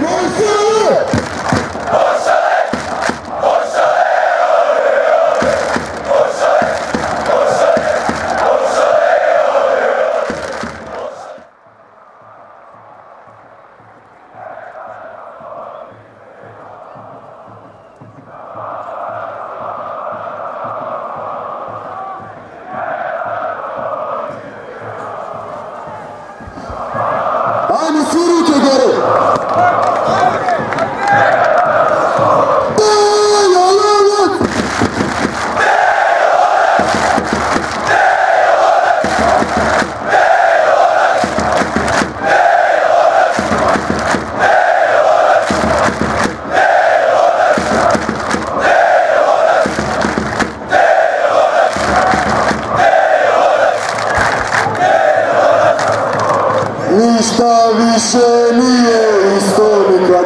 Nós Тишины и столик, а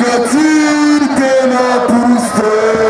Kaçırken apurustan